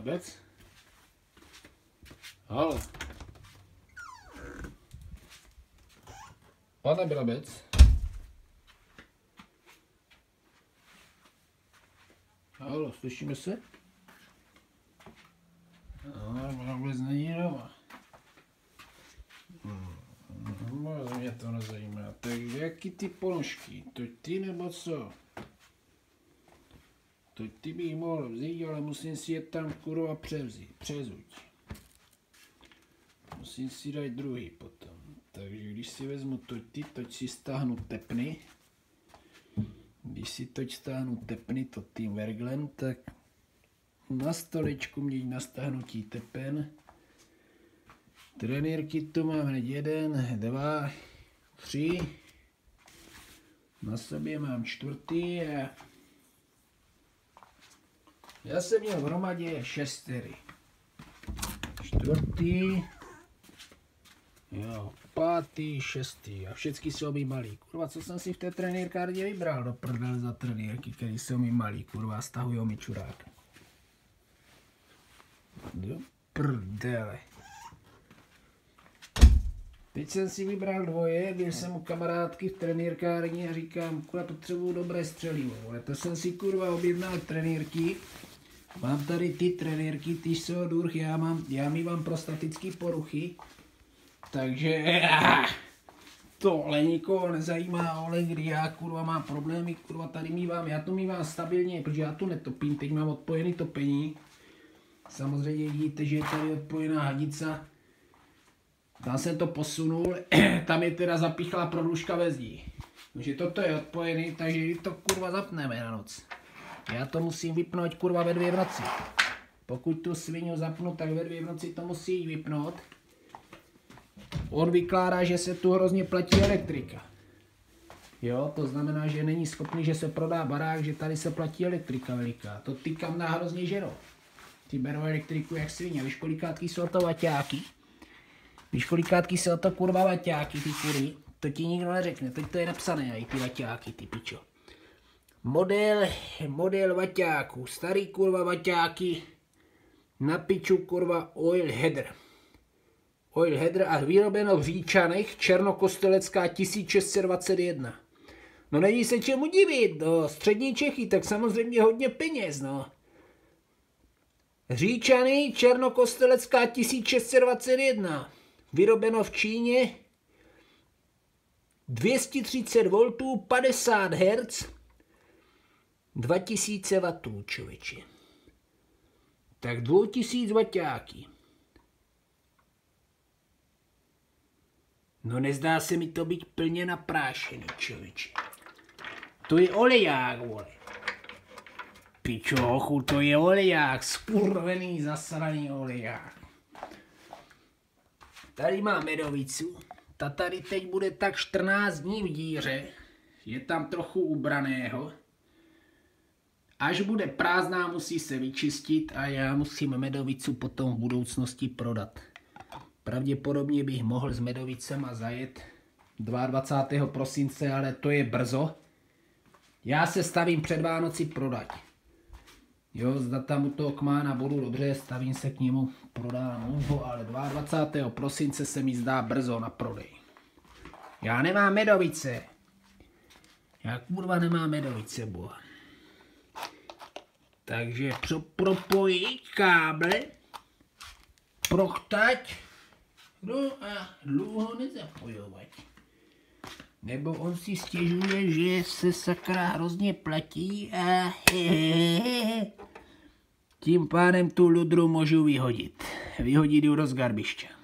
Brabec? Halo. Pane Brabec? Halo, slyšíme se? No, Brabec není doma. Hmm, mě to nezajímá. Takže jaký ty ponožky? To ty nebo co? To ty bych mohl vzít, ale musím si je tam kurva převzít, přezuť. Musím si dát druhý potom. Takže když si vezmu toť ty, toť si stáhnu tepny. Když si toť stáhnu tepny to tím verglem, tak na stolečku měť na stáhnutí tepen. Trenýrky tu mám hned jeden, dva, tři. Na sobě mám čtvrtý a já jsem měl v hromadě šestery. Čtvrtý, jo, pátý, šestý a všechny jsou mi malý. Kurva, co jsem si v té trenýrkárně vybral do prdel za trenýrky, které jsou mi malý, kurva, stahujou mi čurák. Do prdele. Teď jsem si vybral dvoje, byl jsem u kamarádky v trenýrkárně a říkám, kurva, potřebuju dobré střelivo. To jsem si kurva objednal trenýrky. Mám tady ty trenýrky, ty jsou durch, já, mám, já mývám prostatické poruchy. Takže tohle nikoho nezajímá, ale kdy já kurva mám problémy, kurva tady mývám, já to mývám stabilně, protože já tu netopím, teď mám odpojený topení. Samozřejmě vidíte, že je tady odpojená hadica. Tam jsem to posunul, tam je teda zapichla prodlužka ve zdi. Takže toto je odpojený, takže to kurva zapneme na noc. Já to musím vypnout kurva ve dvě v noci. Pokud tu svinu zapnu, tak ve dvě v noci to musí vypnout. On vykládá, že se tu hrozně platí elektrika. Jo, to znamená, že není schopný, že se prodá barák, že tady se platí elektrika veliká. To ty kam na hrozně žerou. Ty berou elektriku jak svině. Víš, kolikátky jsou to vaťáky? Víš, kolikátky jsou to kurva vaťáky, ty kury? To ti nikdo neřekne. Teď to je napsané, i ty vaťáky, ty pičo. Model, model vaťáků. Starý kurva vaťáky. Na piču kurva oil header. Oil header a vyrobeno v Říčanech, Černokostelecká 1621. No není se čemu divit, no, střední Čechy, tak samozřejmě hodně peněz, no. Říčany, Černokostelecká 1621. Vyrobeno v Číně, 230 V, 50 Hz, 2000 W, člověče. Tak 2000 vaťáky. No nezdá se mi to být plně naprášený, člověče. To je oleják, vole. Pičo, hochu, to je oleják, skurvený, zasraný oleják. Tady má medovicu. Ta tady teď bude tak 14 dní v díře. Je tam trochu ubraného. Až bude prázdná, musí se vyčistit a já musím medovicu potom v budoucnosti prodat. Pravděpodobně bych mohl s medovicema zajet 22. prosince, ale to je brzo. Já se stavím před Vánoci prodat. Jo, zda tam u toho kmána budu dobře, stavím se k němu, prodám ho, ale 22. prosince se mi zdá brzo na prodej. Já nemám medovice. Já kurva nemám medovice, boha. Takže pro, propojit káble, prochtať, no a dlouho nezapojovat. Nebo on si stěžuje, že se sakra hrozně platí a tím pádem tu ludru můžu vyhodit. Vyhodit ji do garbiště.